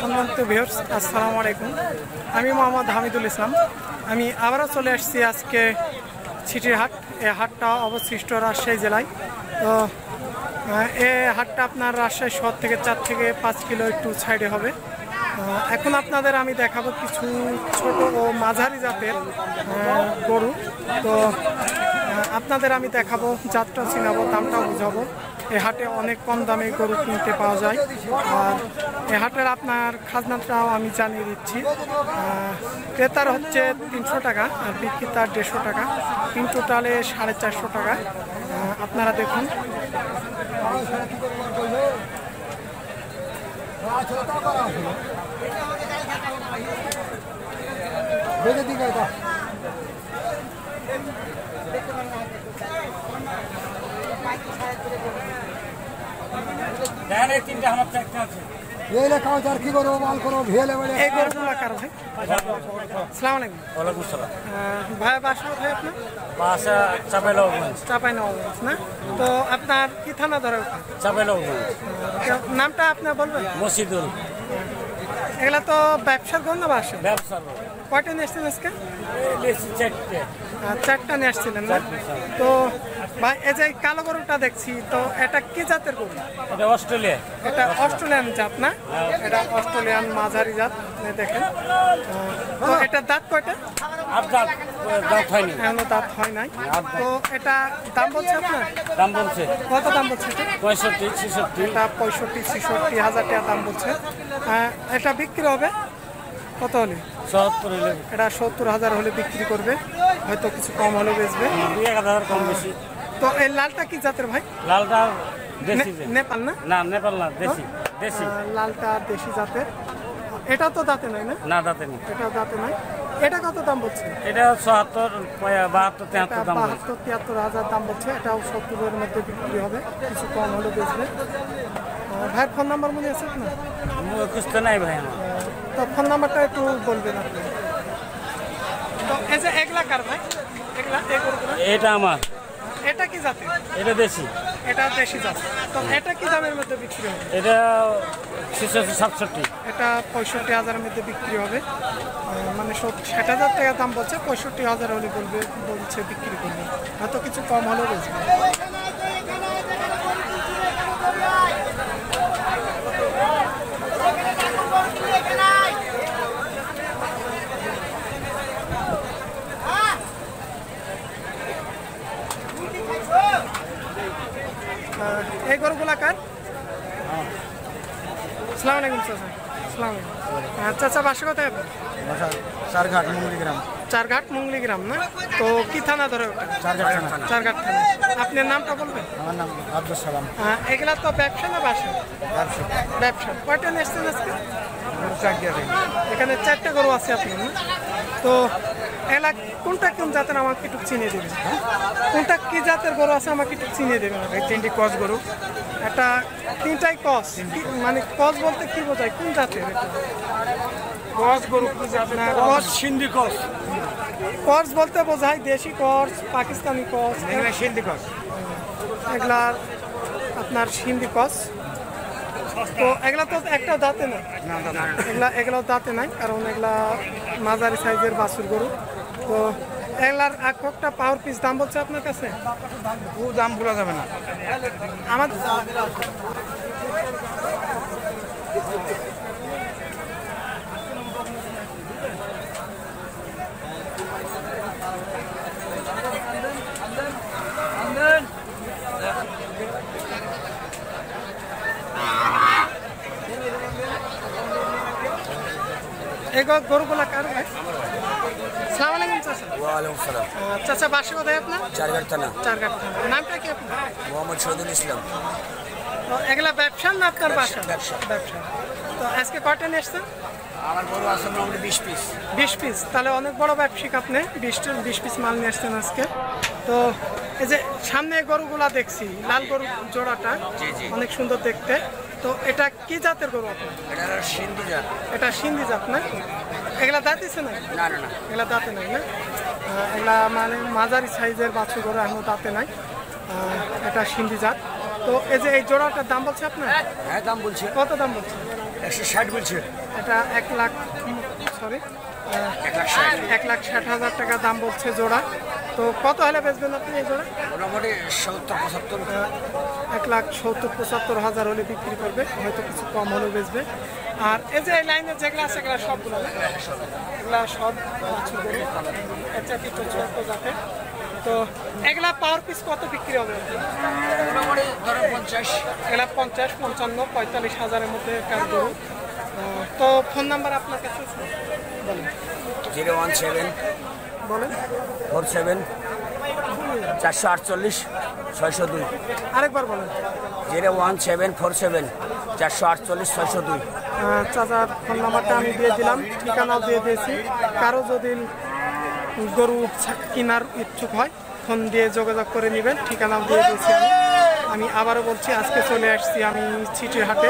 সম্মানিত ভিউর্স আসসালামু আলাইকুম। আমি মোহাম্মদ হামিদুল ইসলাম। আমি আবারও চলে আসছি আজকে ছিটির হাট এই হাটটা অবশিষ্ট রাজশাহী জেলায়। তো এ হাটটা আপনার রাজশাহী শহর থেকে চার থেকে পাঁচ কিলো একটু সাইডে হবে। এখন আপনাদের আমি দেখাবো কিছু ছোট ও মাঝারি জাতের গরু। তো আপনাদের আমি দেখাবো জাতটা চিনাবো, দামটাও বুঝাবো। এই হাটে অনেক কম দামে গরু কিনতে পাওয়া যায়। আর এ হাটের আপনার খাজনাটাও আমি জানিয়ে দিচ্ছি। ক্রেতার হচ্ছে তিনশো টাকা আর বিক্রেতার দেড়শো টাকা। তিন টোটালে সাড়ে চারশো টাকা। আপনারা দেখুন। বেঁধে আপনার? বাসা চাপাইলাগঞ্জ চাপাই নবাবগঞ্জ না? তো আপনার কি থানা ধরে ওঠা? চাপাইলাগঞ্জ আহ, নামটা আপনার বলবেন? মসজিদুল। এগুলা তো ব্যবসার গন্ধ বাসে। ব্যবসার কয়টা নিয়ে এসছেন আজকে? চারটে। নিয়ে আসছিলেন না? তো ভাই এই যে কালো গরুটা দেখছি তো এটা কি জাতের গরু? এটা অস্ট্রেলিয়া এটা অস্ট্রেলিয়ান জাত না? এটা অস্ট্রেলিয়ান মাঝারি জাত দেখেন। তো এটা দাঁত কয়টা? আর দাঁত দাঁত হয়নি। এখনও দাঁত হয় নাই। তো এটা দাম বলছে আপনার? দাম বলছে। কত দাম বলছে পঁয়ষট্টি ছেষট্টি। এটা পঁয়ষট্টি ছেষট্টি হাজার টাকা দাম বলছে। এটা বিক্রি হবে? কত হলে? সত্তর হইলে এটা সত্তর হাজার হলে বিক্রি করবে। হয়তো কিছু কম হলে বেচবে। দুই এক হাজার কম বেশি। তো এই লালটা কি জাতের ভাই? লালটা দেশি নেপাল না? না নেপাল না দেশি। দেশি। লালটা দেশি জাতের। এটা তো দাঁতে নাই না? না দাঁতে নেই। এটা দাঁতে নাই। এটা কত দাম বলছে? এটা চুয়াত্তর বাহাত্তর এটা তেহাত্তর দাম বাহাত্তর তিয়াত্তর হাজার দাম বলছে। এটাও সত্তরের মধ্যে বিক্রি হবে। কিছু কম হলে বেচবে। ভাইয়ের ফোন নাম্বার মনে আছে আপনার? মুখস্থ তো নাই ভাই আমার। তো ফোন নাম্বারটা একটু বলবেন আপনি। তো এই যে এগুলা কার ভাই এগুলা এই গরুগুলা? এটা আমার। এটা কি জাতের? এটা দেশি। এটা দেশি জাত। তো এটা কি দামের মধ্যে বিক্রি হবে? এটা ছেষট্টি সাতষট্টি। এটা পঁয়ষট্টি হাজারের মধ্যে বিক্রি হবে। মানে ষাট হাজার টাকা দাম বলছে পঁয়ষট্টি হাজার হলে বলবে বলছে বিক্রি করবে। হয়তো কিছু কম হলেও বেচবে আহ, এই গরুগুলা কার সালাম আলাইকুম চাচা। সালাম আলাইকুম। আচ্ছা আচ্ছা বাসা কোথায় আপনার? চারঘাট মুঙ্গলি গ্রাম। চারঘাট মুঙ্গলি গ্রাম না? তো কি থানা ধরে ওটা? চারঘাট থানা। চারঘাট থানা। আপনার নামটা বলবেন? আমার নাম আব্দুল সালাম। আহ, এগুলা তো ব্যবসা না বাসা? ব্যবসা। কয়টা নিয়ে এসছেন আজকে? এখানে চারটা গরু আছে আপনার তো এলা কোনটা কোন জাতের আমাকে একটু চিনিয়ে দেবেন? কোনটা কি জাতের গরু আছে আমাকে একটু চিনিয়ে দেবেন? এই তিনটি কস গরু। এটা তিনটাই কস। মানে কস বলতে কি বোঝায়? কোন জাতের? কস গরু কস। সিন্ধি কস। কর্স বলতে বোঝায় দেশি কর্স পাকিস্তানি কর্স এখানে সিন্ধি কস। এগুলার আপনার হিন্দি কস। তো এগুলা তো একটা দাঁতে নাই এগুলা এগুলো দাঁতে নাই কারণ এগুলা মাঝারি সাইজের বাছুর গরু। তো এগুলার এক একটা পাওয়ার পিস দাম বলছে আপনার কাছে? ও দাম বলা যাবে না। আমার গ- গরুগুলা কার ভাই? সালাম আলাইকুম চাচা। ওয়ালাইকুম সালাম। চাচা বাসা কোথায় আপনার? চারঘাট থানা। চারঘাট থানা। নামটা কি আপনার? মোহাম্মদ শহীদুল ইসলাম। এগুলা ব্যবসা না আপনার বাসা? ব্যবসা। ব্যবসা। তো আজকে কয়টা নিয়ে এসছেন আমার গরু আছে মোটামুটি বিশ পিস। বিশ পিস। তাহলে অনেক বড় ব্যবসায়িক আপনি। বিশ বিশ পিস মাল নিয়ে আসছেন আজকে। তো এই যে সামনে গরুগুলা দেখছি লাল গরু জোড়াটা। অনেক সুন্দর দেখতে। তো এটা কি জাতের গরু আপনার? এটা সিন্ধি জাত। এটা সিন্ধি জাত না? এগুলা দাঁতিছে না? না না না। এগুলা দাঁতে নাই না? এগুলা মানে মাঝারি সাইজের বাছুর গরু এখনও দাঁতে নাই। এটা সিন্ধি জাত। তো এই যে এই জোড়াটার দাম বলছে আপনার? হ্যাঁ দাম বলছি। কত দাম বলছে? একশো ষাট বলছে। এটা এক লাখ সরি এক লাখ ষাট হাজার টাকা দাম বলছে জোড়া। তো কত হলে বেচবেন আপনি এই জোড়া? মোটামুটি সত্তর পঁচাত্তর। এক লাখ সত্তর পঁচাত্তর হাজার হলে বিক্রি করবে হয়তো কিছু কম হলেও বেচবে। আর এই যে এই লাইনে যেগুলো আছে এগুলো সবগুলো এগুলা সব বাছুর গরু এটা কিন্তু ছোট্ট জাতের। তো এগুলা পাওয়ার পিস কত বিক্রি হবে? পঞ্চাশ। এগুলা পঞ্চাশ পঞ্চান্ন পঁয়তাল্লিশ হাজারের মধ্যে কাজ গরু? তো ফোন নাম্বার আপনার কাছে? বলেন জিরো ওয়ান সেভেন বলেন। ফোর সেভেন চারশো আটচল্লিশ ছয়শো দুই। আরেকবার বলেন। Zero one seven four seven চারশো আটচল্লিশ ছয়শো দুই। চাচার ফোন নাম্বারটা আমি দিয়ে দিলাম ঠিকানাও দিয়ে দিয়েছি। কারও যদি গরু কেনার ইচ্ছুক হয় ফোন দিয়ে যোগাযোগ করে নেবেন ঠিকানাও দিয়ে দিয়েছি আমি। আমি আবারও বলছি আজকে চলে আসছি আমি ছিটির হাটে।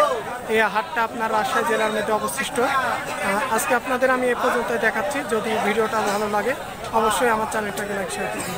এই হাটটা আপনার রাজশাহী জেলার মধ্যে অবশিষ্ট। আজকে আপনাদের আমি এ পর্যন্ত দেখাচ্ছি। যদি ভিডিওটা ভালো লাগে অবশ্যই আমার চ্যানেলটাকে লাইক শেয়ার করবেন